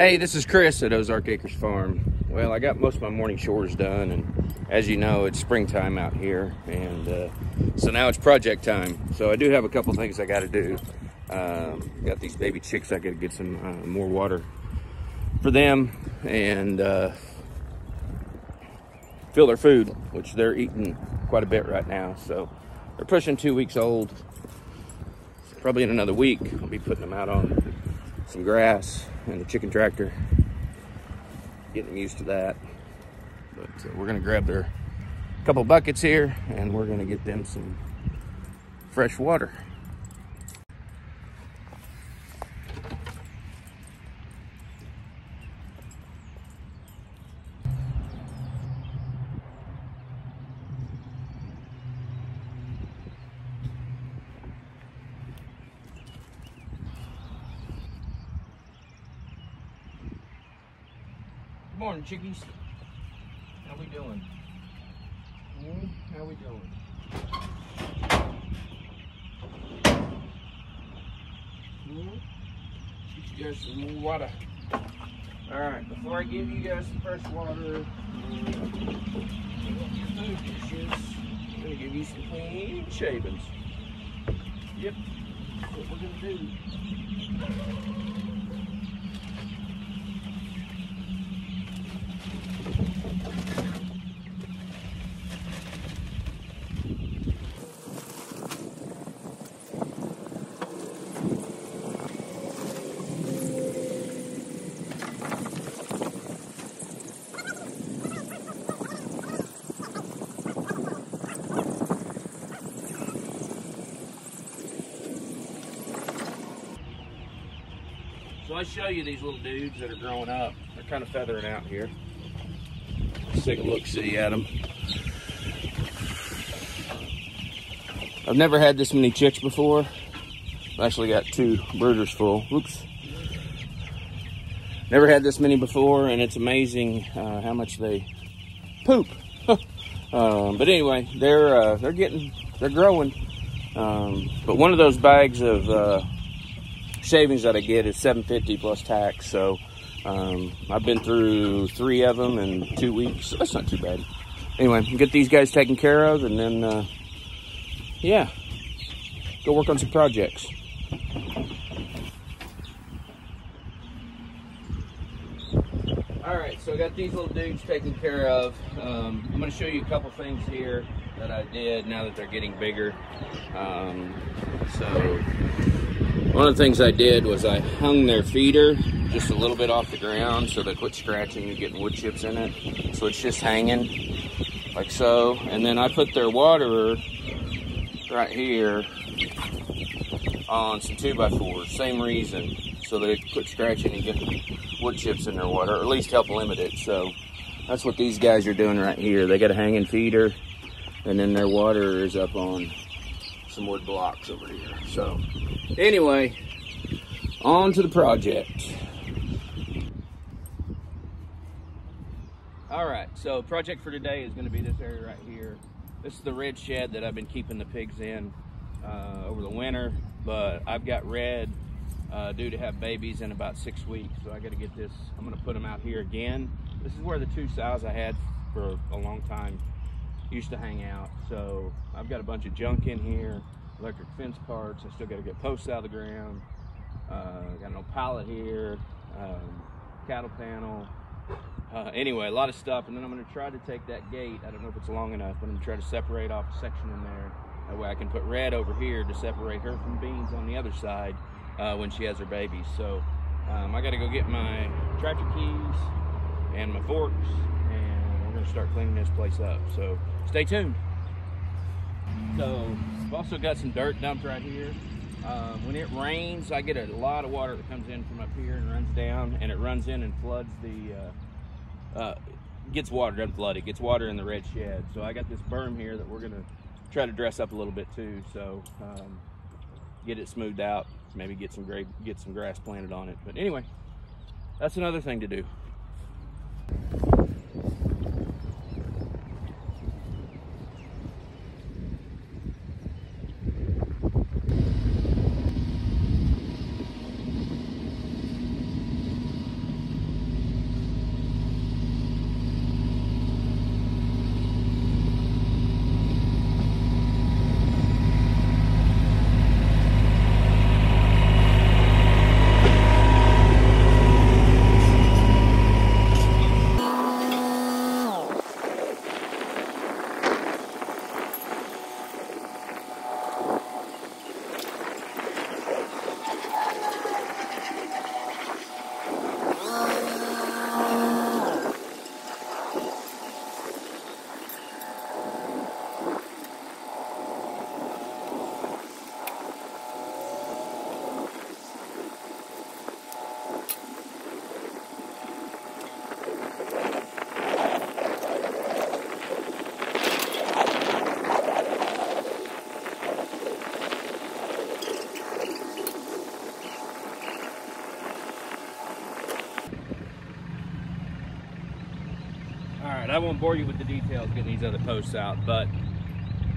Hey, this is Chris at Ozark Acres Farm. Well, I got most of my morning chores done, and as you know, it's springtime out here, and uh, so now it's project time. So I do have a couple things I got to do. Um, got these baby chicks. I got to get some uh, more water for them, and uh, fill their food, which they're eating quite a bit right now. So they're pushing two weeks old. Probably in another week, I'll be putting them out on some grass and the chicken tractor. Getting used to that. But uh, we're gonna grab their couple buckets here and we're gonna get them some fresh water. Morning, chickies. How we doing? Hmm, How we doing? Hmm? Get you guys some more water. All right, before I give you guys some fresh water, your food dishes, I'm gonna give you some clean shavings. Yep, that's what we're gonna do. Show you these little dudes that are growing up. They're kind of feathering out here. Let's take a look see at them. I've never had this many chicks before. I've actually got two brooders full. Oops. Never had this many before, and it's amazing uh, how much they poop. um, but anyway, they're uh, they're getting they're growing. Um, but one of those bags of uh, shavings that I get is 750 plus tax. So um, I've been through three of them in two weeks. That's not too bad. Anyway, get these guys taken care of, and then uh, yeah, go work on some projects. All right, so I got these little dudes taken care of. Um, I'm going to show you a couple things here that I did now that they're getting bigger. Um, so one of the things I did was I hung their feeder just a little bit off the ground so they quit scratching and getting wood chips in it. So it's just hanging like so. And then I put their waterer right here on some 2x4s. Same reason. So they quit scratching and getting wood chips in their water, or at least help limit it. So that's what these guys are doing right here. They got a hanging feeder, and then their water is up on some wood blocks over here. So anyway, on to the project. All right, so project for today is going to be this area right here. This is the red shed that I've been keeping the pigs in uh, over the winter, but I've got red uh, due to have babies in about six weeks, so I got to get this. I'm going to put them out here again. This is where the two sows I had for a long time used to hang out. So I've got a bunch of junk in here, electric fence parts. I still got to get posts out of the ground. Uh, got no pallet here, um, cattle panel. Uh, anyway, a lot of stuff. And then I'm going to try to take that gate. I don't know if it's long enough, but I'm going to try to separate off a section in there. That way I can put red over here to separate her from beans on the other side uh, when she has her babies. So um, I got to go get my tractor keys and my forks, and we're going to start cleaning this place up. So stay tuned. So I've also got some dirt dumped right here. Um, when it rains, I get a lot of water that comes in from up here and runs down, and it runs in and floods the, uh, uh, gets water, doesn't flood it, gets water in the red shed. So I got this berm here that we're gonna try to dress up a little bit too. So um, get it smoothed out, maybe get some gra- get some grass planted on it. But anyway, that's another thing to do. I won't bore you with the details getting these other posts out, but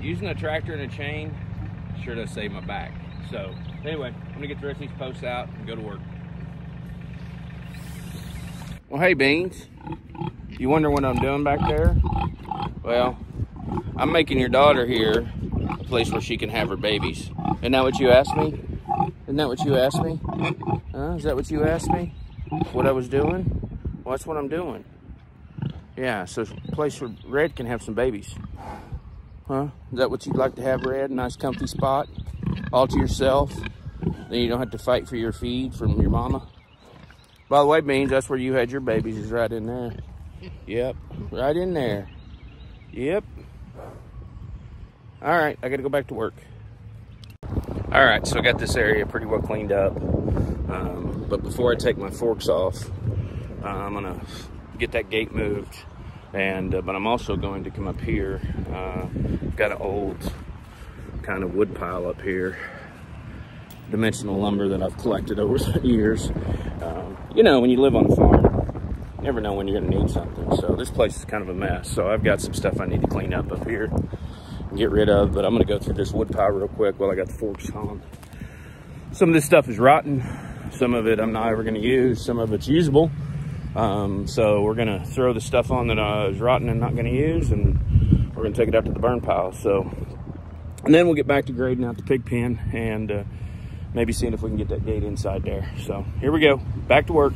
using a tractor and a chain sure does save my back. So anyway, I'm gonna get the rest of these posts out and go to work. Well, hey Beans, you wonder what I'm doing back there? Well, I'm making your daughter here a place where she can have her babies. Isn't that what you asked me? Isn't that what you asked me? Huh? Is that what you asked me? What I was doing? Well, that's what I'm doing. Yeah, so place where Red can have some babies. Huh? Is that what you'd like to have, Red? Nice comfy spot? All to yourself? Then you don't have to fight for your feed from your mama? By the way, Beans, that's where you had your babies is right in there. Yep, right in there. Yep. All right, I gotta go back to work. All right, so I got this area pretty well cleaned up. Um, but before I take my forks off, uh, I'm gonna get that gate moved. And, uh, but I'm also going to come up here. Uh, got an old kind of wood pile up here. Dimensional lumber that I've collected over the years. Um, you know, when you live on a farm, you never know when you're gonna need something. So this place is kind of a mess. So I've got some stuff I need to clean up up here and get rid of, but I'm gonna go through this wood pile real quick while I got the forks on. Some of this stuff is rotten. Some of it I'm not ever gonna use. Some of it's usable. Um, so we're gonna throw the stuff on that uh, is rotten and not gonna use and we're gonna take it out to the burn pile. So, and then we'll get back to grading out the pig pen and uh, maybe seeing if we can get that gate inside there. So here we go, back to work.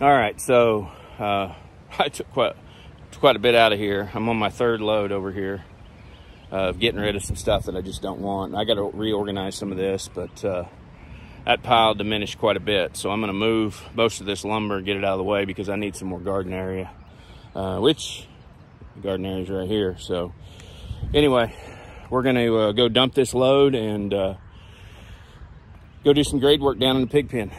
All right, so uh, I took quite, quite a bit out of here. I'm on my third load over here of getting rid of some stuff that I just don't want. I got to reorganize some of this, but uh, that pile diminished quite a bit. So I'm to move most of this lumber, and get it out of the way because I need some more garden area, uh, which garden area is right here. So anyway, we're to uh, go dump this load and uh, go do some grade work down in the pig pen.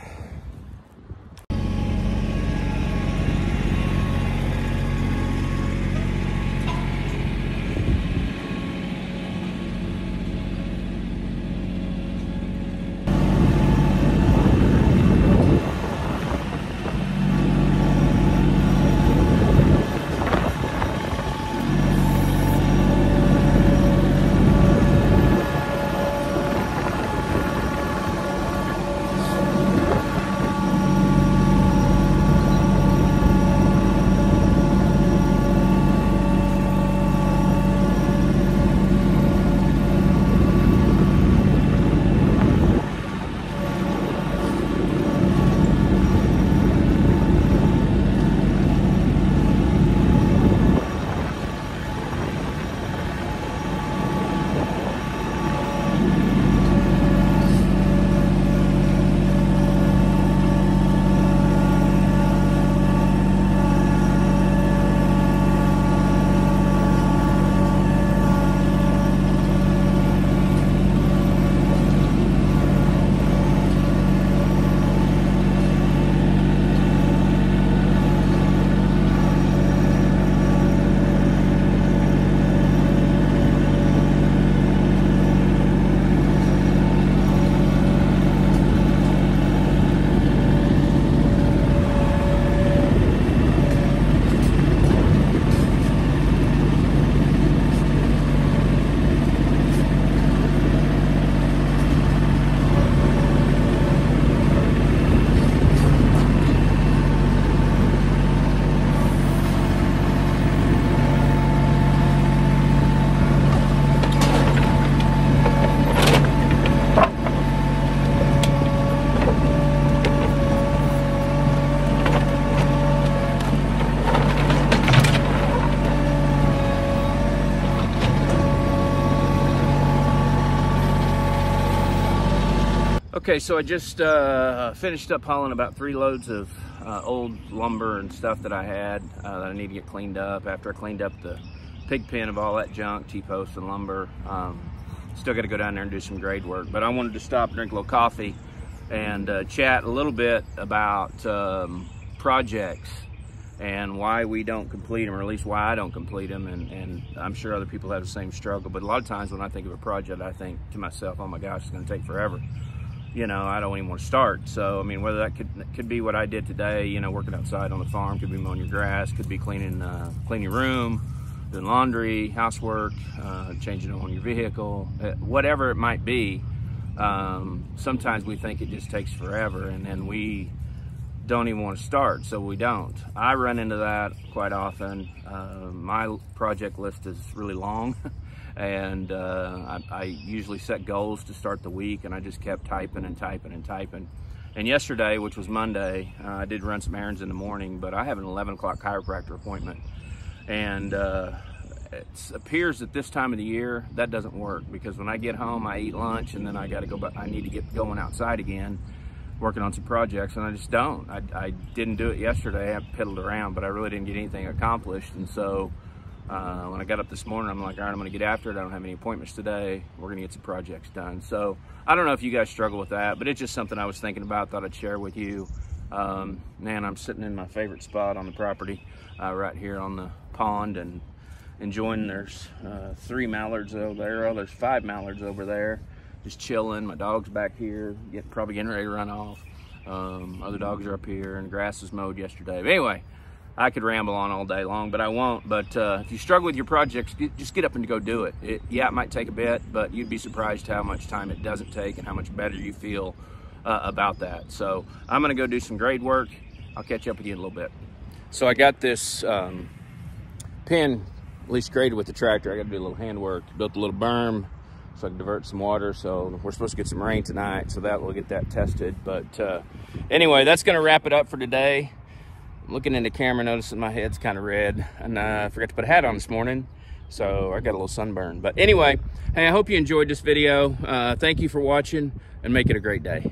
Okay, so I just uh, finished up hauling about three loads of uh, old lumber and stuff that I had uh, that I need to get cleaned up. After I cleaned up the pig pen of all that junk, T-posts and lumber, um, still got to go down there and do some grade work. But I wanted to stop, drink a little coffee, and uh, chat a little bit about um, projects and why we don't complete them, or at least why I don't complete them. And, and, I'm sure other people have the same struggle. But a lot of times when I think of a project, I think to myself, oh my gosh, it's going to take forever. You know, I don't even want to start. So, I mean, whether that could could be what I did today, you know, working outside on the farm, could be mowing your grass, could be cleaning uh, cleaning your room, doing laundry, housework, uh, changing on your vehicle, uh, whatever it might be. Um, sometimes we think it just takes forever, and then we don't even want to start, so we don't. I run into that quite often. Uh, my project list is really long. and uh, I, I, usually set goals to start the week and I just kept typing and typing and typing. And yesterday, which was Monday, uh, I did run some errands in the morning, but I have an 11 o'clock chiropractor appointment. And uh, it appears that this time of the year, that doesn't work because when I get home, I eat lunch and then I got to go back, I need to get going outside again working on some projects and I just don't. I, I didn't do it yesterday. I piddled around, but I really didn't get anything accomplished. And so uh, when I got up this morning, I'm like, all right, I'm going to get after it. I don't have any appointments today. We're going to get some projects done. So I don't know if you guys struggle with that, but it's just something I was thinking about, thought I'd share with you. Um, man, I'm sitting in my favorite spot on the property, uh, right here on the pond and enjoying, there's uh, three mallards over there. Oh, there's five mallards over there, just chilling. My dog's back here, get, probably getting ready to run off. Um, other dogs are up here and grass is mowed yesterday. But anyway, I could ramble on all day long, but I won't. But uh, if you struggle with your projects, just get up and go do it. it. Yeah, it might take a bit, but you'd be surprised how much time it doesn't take and how much better you feel uh, about that. So I'm gonna go do some grade work. I'll catch up with you in a little bit. So I got this um, pin at least graded with the tractor. I got to do a little handwork. Built a little berm so I can divert some water. So we're supposed to get some rain tonight, so that will get that tested. But uh, anyway, that's going to wrap it up for today looking in the camera, noticing my head's kind of red. And I forgot to put a hat on this morning. So I got a little sunburn. But anyway, hey, I hope you enjoyed this video. Uh, thank you for watching and make it a great day.